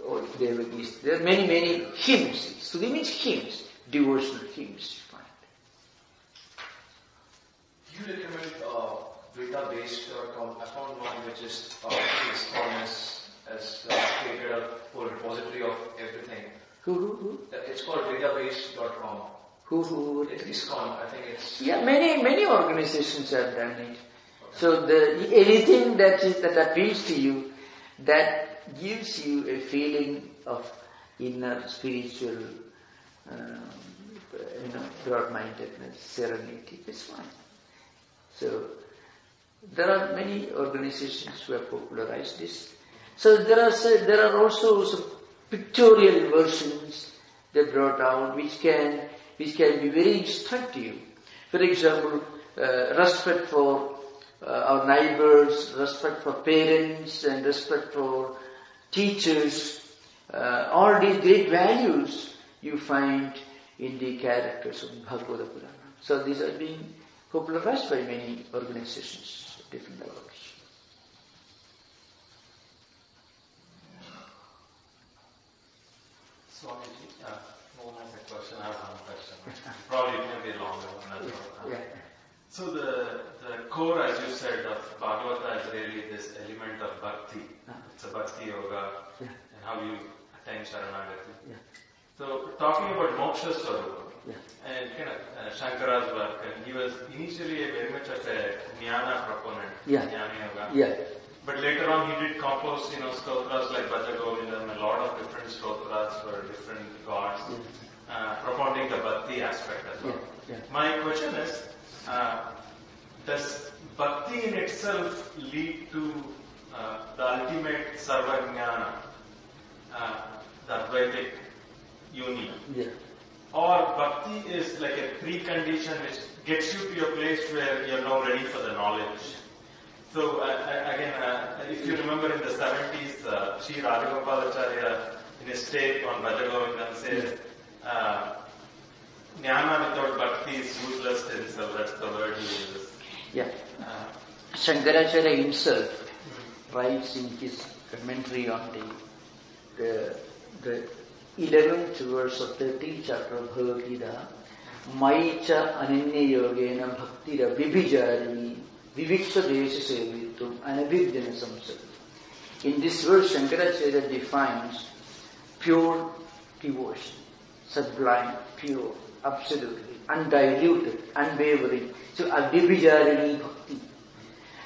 or Devaki's. There are many, many hymns. Stuti means hymns, devotional hymns you recommend uh, Vedabase.com? I found one which is uh, as, as uh, created a whole repository of everything. Who, who, who? It's called Vedabase.com. Who, who, It is ISKCON, I think it's. yeah, many, many organizations have done it. So the, anything that is, that appeals to you, that gives you a feeling of inner spiritual, um, you know, broad-mindedness, serenity, it's fine. So there are many organizations who have popularized this. So there are there are also some pictorial versions they brought out which can which can be very instructive. For example, uh, respect for uh, our neighbors, respect for parents, and respect for teachers. Uh, all these great values you find in the characters of Bhagavad Gita. So these are being popularized by many organizations at different levels. Swamiji, uh, one has a question, I have one question. Probably it may be longer. Yeah. So the, the core, as you said, of Bhagavata is really this element of bhakti. Ah. It's a bhakti yoga Yeah. and how you attain Sharanagati. Yeah. So talking about moksha swarupa Yeah. and kind of uh, Shankara's work, and he was initially a very much of a jnana proponent, Yeah. jnana yoga. Yeah. But later on, he did compose, you know, stotras like Bhaja Govindam, a lot of different stotras for different gods, uh, propounding the bhakti aspect as well. Yeah, yeah. My question is, uh, does bhakti in itself lead to uh, the ultimate sarvajnana, uh, the Advaitic uni? Yeah. Or bhakti is like a precondition which gets you to a place where you're now ready for the knowledge. So uh, again, uh, if you remember in the 70s, uh, Sri Rajagopalacharya in his take on Bhajagovindam said, uh, Jnana without bhakti is useless in itself. That's the word he uses. Yeah. Uh, Shankaracharya himself writes in his commentary on the, the, the 11th verse of 13th chapter of Bhagavad Gita, Maicha ananya yogena bhaktira vibhijarini viviksa desha sevitum anabhijana samsara. In this verse, Shankaracharya defines pure devotion, sublime, pure, absolutely, undiluted, unwavering. So, avibhijarini bhakti.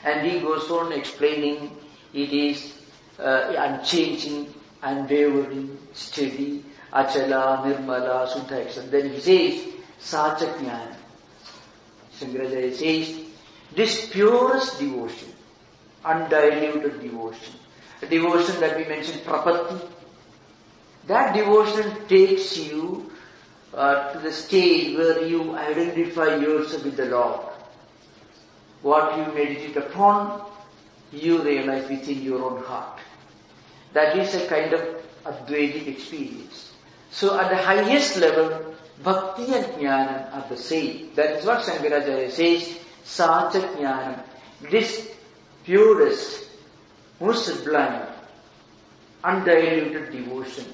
And he goes on explaining it is uh, unchanging, unwavering, steady, achala, nirmala, sudha, etc. Then he says, sachajnana. Shankaracharya says, this purest devotion, undiluted devotion, a devotion that we mentioned, prapatti, that devotion takes you uh, to the stage where you identify yourself with the Lord. What you meditate upon, you realize within your own heart. That is a kind of Advaitic experience. So at the highest level, Bhakti and Jnana are the same. That is what Shankaracharya says, Sacha Jnana. This purest, most sublime, undiluted devotion,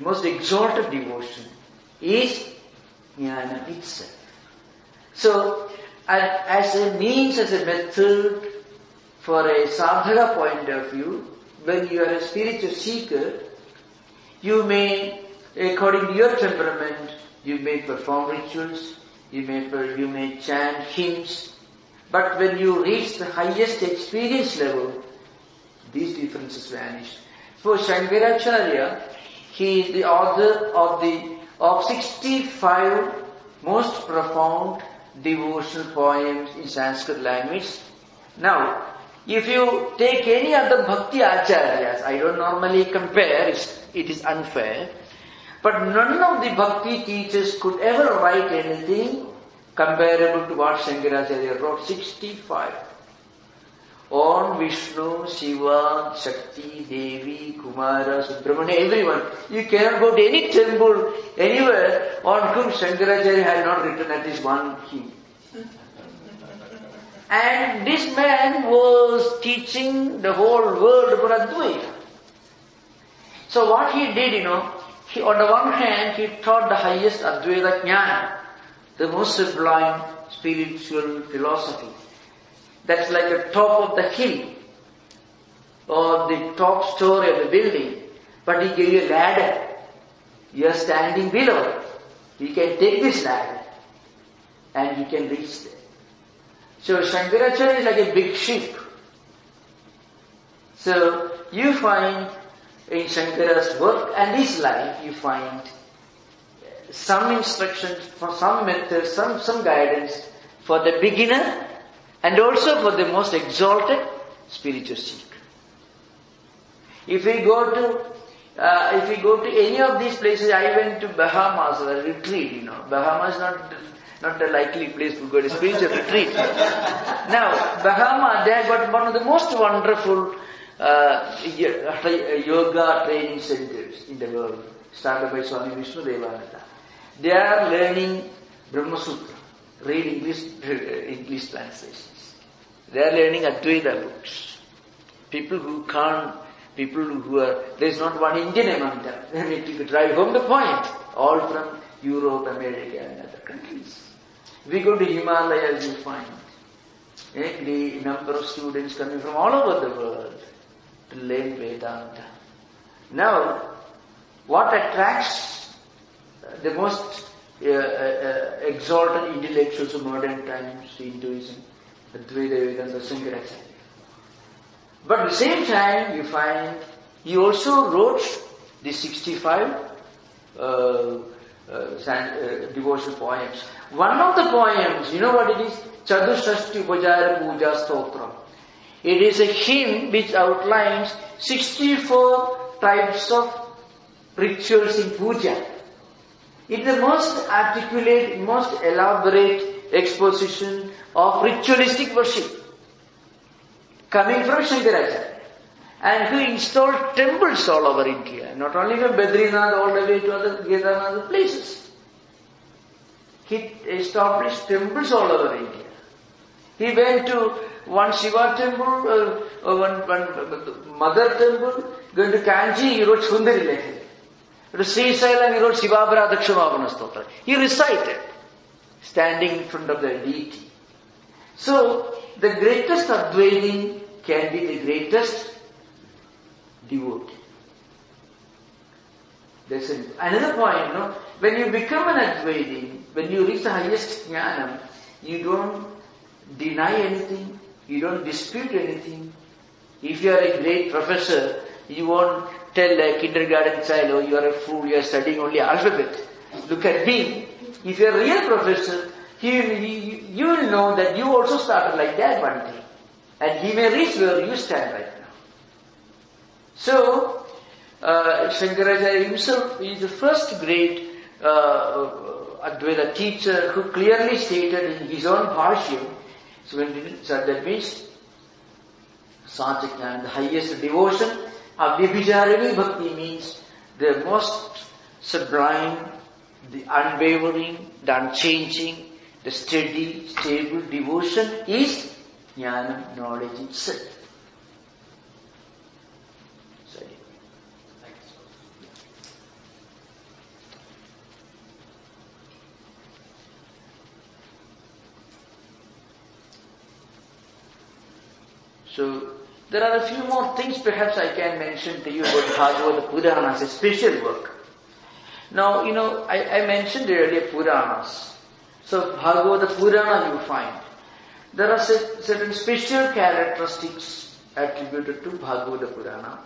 most exalted devotion is Jnana itself. So, as a means, as a method for a sadhaka point of view, when you are a spiritual seeker, you may, according to your temperament, you may perform rituals, you may, you may chant hymns, but when you reach the highest experience level, these differences vanish. For Shankaracharya, he is the author of the of 65 most profound devotional poems in Sanskrit language. Now, if you take any other bhakti acharyas, I don't normally compare, it's, unfair, but none of the bhakti teachers could ever write anything comparable to what Shankaracharya wrote, 65. On Vishnu, Shiva, Shakti, Devi, Kumara, Subramanya, everyone. You cannot go to any temple, anywhere, on whom Shankaracharya had not written at least one hymn. And this man was teaching the whole world about Advaita. So what he did, you know, he, on the one hand, he taught the highest Advaita Jnana, the most sublime spiritual philosophy. That's like the top of the hill, or the top story of the building. But he gave you a ladder. You are standing below. You can take this ladder and you can reach there. So Shankaracharya is like a big ship. So you find in Shankara's work and his life, you find some instructions, for some methods, some, some guidance for the beginner and also for the most exalted spiritual seeker. If we go to uh, if we go to any of these places, I went to Bahamas, a retreat, you know. Bahamas not not a likely place to go to spiritual retreat. now, Bahama, they got one of the most wonderful uh, yoga training centers in the world, started by Swami Vishnu Devananda. They are learning Brahma Sutra, read English, English translations. They are learning Advaita books. People who can't, people who are, there is not one Indian among them. They need to drive home the point. All from Europe, America and other countries. We go to Himalayas, you find eh, the number of students coming from all over the world to learn Vedanta. Now, what attracts the most uh, uh, exalted intellectuals of modern times, Hinduism, Advaita Vedanta, Shankaracharya. But at the same time, you find he also wrote the 65 uh, uh, devotional poems. One of the poems, you know what it is? Chadushashti Upachara Puja Stotram. It is a hymn which outlines 64 types of rituals in puja. It's the most articulate, most elaborate exposition of ritualistic worship coming from Shankaracharya and who installed temples all over India, not only from Badrinath all the way to other Kedarnath places. He established temples all over India. He went to one Shiva temple, uh, one, one mother temple, going to Kanchi, he wrote Sundari Lekhi. To he wrote Stotra. He recited, standing in front of the deity. So, the greatest Advaiti can be the greatest devotee. It. Another point, no? When you become an Advaiti, when you reach the highest jnanam, you don't deny anything, you don't dispute anything. If you are a great professor, you won't tell a kindergarten child, oh, you are a fool, you are studying only alphabet. Look at me. If you are a real professor, he, he, you will know that you also started like that one day. And he may reach where you stand right. So, uh, Shankaracharya himself is the first great uh, Advaita teacher who clearly stated in his own Bhashyam, so, when, that means Satchikyan, the highest devotion, Avyabhijarani Bhakti means the most sublime, the unwavering, the unchanging, the steady, stable devotion is jnana, knowledge itself. Sorry. So, there are a few more things perhaps I can mention to you about Bhagavad Puranas, as a special work. Now, you know, I, I mentioned earlier Puranas. So, Bhagavad Purana you find. There are certain special characteristics attributed to Bhagavad Purana,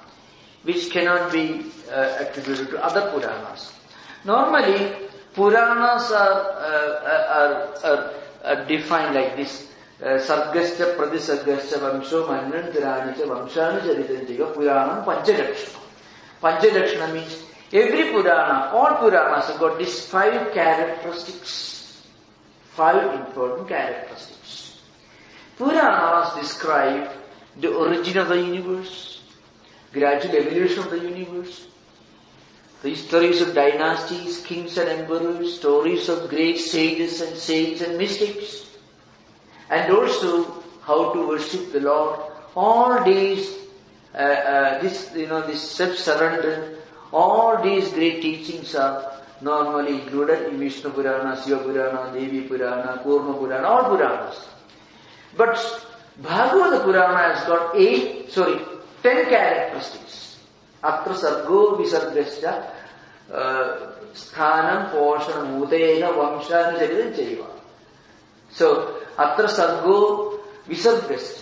which cannot be uh, attributed to other Puranas. Normally, Puranas are, uh, are, are, are defined like this. സർഗശ്ച പ്രതിസർഗശ്ച വംശോ മന്വന്തരാണിച്ച വംശാനുചരിതന്തിക പുരാണം പഞ്ചലക്ഷണം പഞ്ചലക്ഷണം means every purana all puranas have got these five characteristics five important characteristics puranas describe the origin of the universe gradual evolution of the universe the stories of dynasties kings and emperors stories of great sages and saints and mystics and also how to worship the Lord. All these, uh, uh, this you know, this self-surrender, all these great teachings are normally included in Vishnu Purana, Shiva Purana, Devi Purana, Kurma Purana, all Puranas. But Bhagavata Purana has got eight, sorry, ten characteristics. Atra Sargo Visargasya uh, Sthanam Poshana Mudena Vamsha So അത്ര സർഗോ വിസർഗശ്ച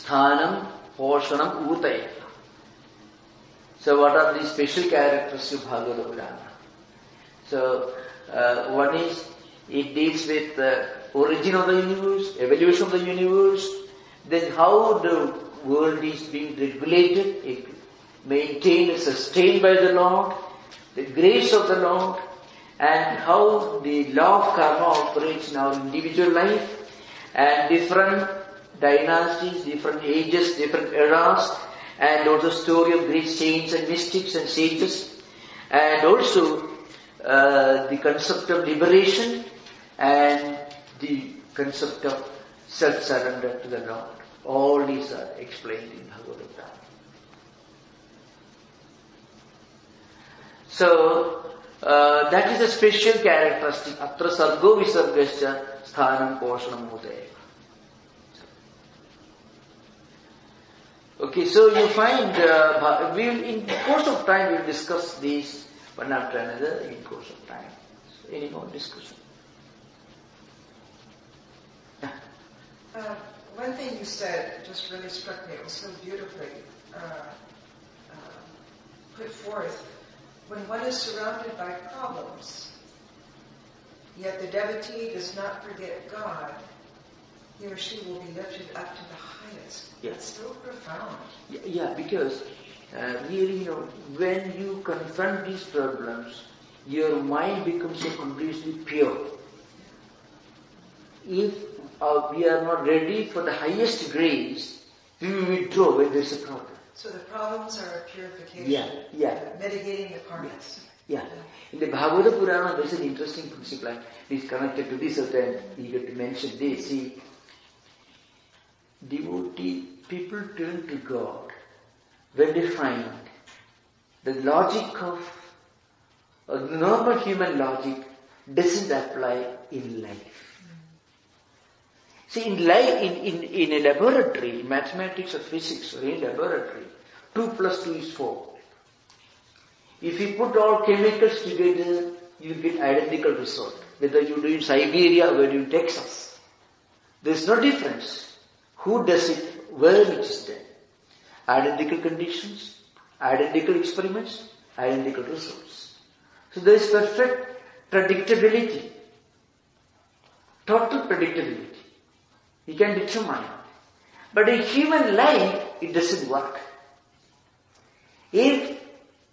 സ്ഥാനം പോഷണം ഊതയ So what are the special characters of Bhagavad Purana? So uh, one is it deals with the origin of the universe, evolution of the universe, then how the world is being regulated, it maintained and sustained by the Lord, the grace of the Lord, and how the law of karma operates in our individual life, and different dynasties, different ages, different eras, and also story of great saints and mystics and sages, and also uh, the concept of liberation and the concept of self-surrender to the Lord. All these are explained in Bhagavad Gita. So, uh, that is a special characteristic. Atra sargo visargascha sthanam poshanam udaya. Okay, so you find, uh, we will, in course of time, we will discuss these one after another in course of time. So any more discussion? Uh, one thing you said just really struck me. It was so beautifully uh, uh, put forth. When one is surrounded by problems, yet the devotee does not forget God, he or she will be lifted up to the highest. Yes. It's so profound. Yeah, yeah, because uh, really, you know, when you confront these problems, your mind becomes so completely pure. If uh, we are not ready for the highest grace, we will withdraw when there is a problem. So the problems are a purification. Yeah, yeah. Mitigating the karmas. Yeah. In the Bhagavata Purana, there is an interesting principle, it is connected to this, and you get to mention this. See, devotee, people turn to God when they find the logic of normal human logic doesn't apply in life. See, in life, in, in, in a laboratory, mathematics or physics or in laboratory, 2 plus 2 is 4. If you put all chemicals together, you get identical result. Whether you do in Siberia or in Texas. There is no difference. Who does it, where it is done. Identical conditions, identical experiments, identical results. So there is perfect predictability. Total predictability. You can determine. But in human life, it doesn't work. If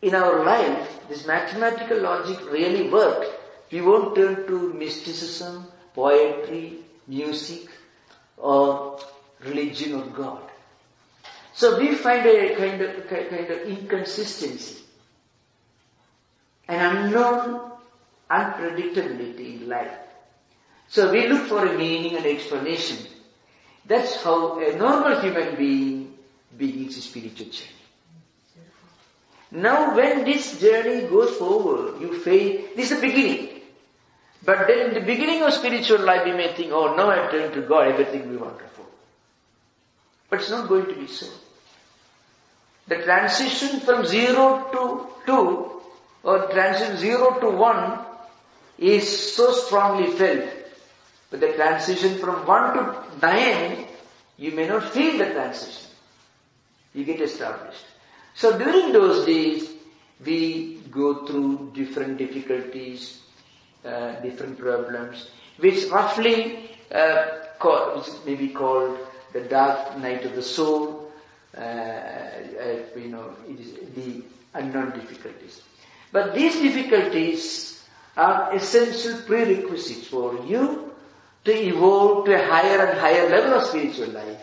in our life this mathematical logic really worked, we won't turn to mysticism, poetry, music, or religion or God. So we find a kind of, kind of inconsistency, an unknown unpredictability in life. So we look for a meaning and explanation. That's how a normal human being begins a spiritual journey. Now when this journey goes forward, you fail, this is the beginning. But then in the beginning of spiritual life, you may think, oh, now I turn to God, everything will be wonderful. But it's not going to be so. The transition from zero to two, or transition zero to one, is so strongly felt. But the transition from one to nine, you may not feel the transition. You get established. So during those days, we go through different difficulties, uh, different problems, which roughly uh, call, which may be called the dark night of the soul, uh, uh, you know, the unknown difficulties. But these difficulties are essential prerequisites for you to evolve to a higher and higher level of spiritual life.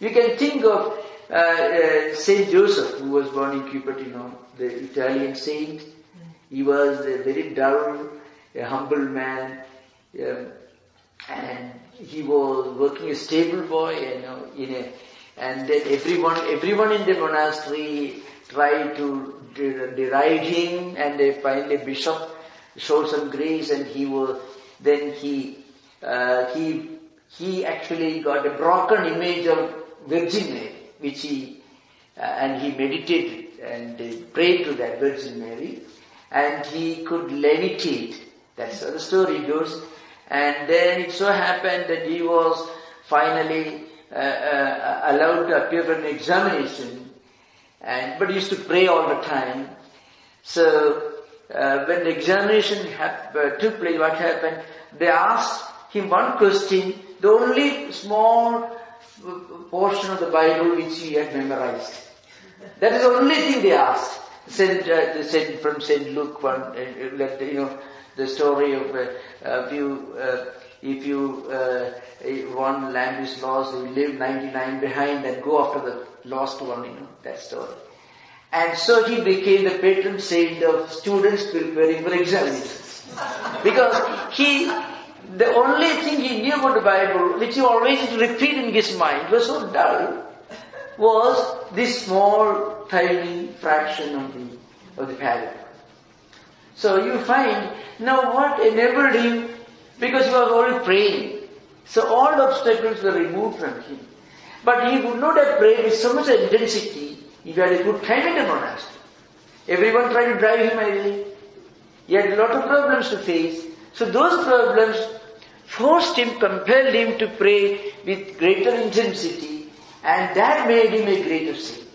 You can think of uh, uh, Saint Joseph, who was born in Cupertino, the Italian saint. He was a very dull, a humble man, um, and he was working a stable boy, you know, in a, and then everyone, everyone in the monastery tried to de- deride him, and they finally bishop showed some grace, and he was, then he, uh, he, he actually got a broken image of Virgin Mary, which he, uh, and he meditated and prayed to that Virgin Mary, and he could levitate. That's how the story goes. And then it so happened that he was finally uh, uh, allowed to appear for an examination, and but he used to pray all the time. So uh, when the examination hap- uh, took place, what happened? They asked him one question, the only small uh, portion of the Bible which he had memorized. That is the only thing they asked. Saint, uh, said from Saint Luke one, uh, uh, you know the story of uh, uh, if you if you one lamb is lost, you leave 99 behind and go after the lost one. You know that story. And so he became the patron saint of students preparing for examinations. Because he, the only thing he knew about the Bible, which he always used to repeat in his mind, was so dull, was this small, tiny fraction of the, of the paragraph. So you find, now what enabled him, because he was always praying, so all obstacles were removed from him. But he would not have prayed with so much intensity if he had a good time in the monastery. Everyone tried to drive him away. He had a lot of problems to face. So those problems forced him, compelled him to pray with greater intensity, and that made him a greater saint.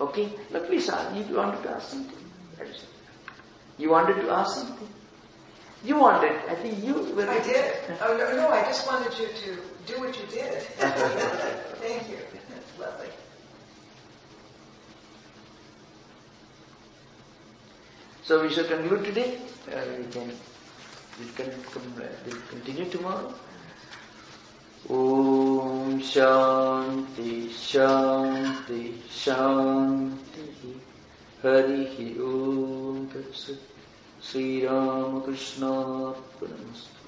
Okay? But please, uh, you wanted to ask something? You wanted to ask something? You wanted. I think you were. I did. Oh, no, no, I just wanted you to do what you did. Thank you. That's lovely. So we shall conclude today. Uh, we can we'll continue tomorrow. Om Shanti Shanti Shanti. Hari Om Tat Sat Sri Ramakrishna Arpanamastu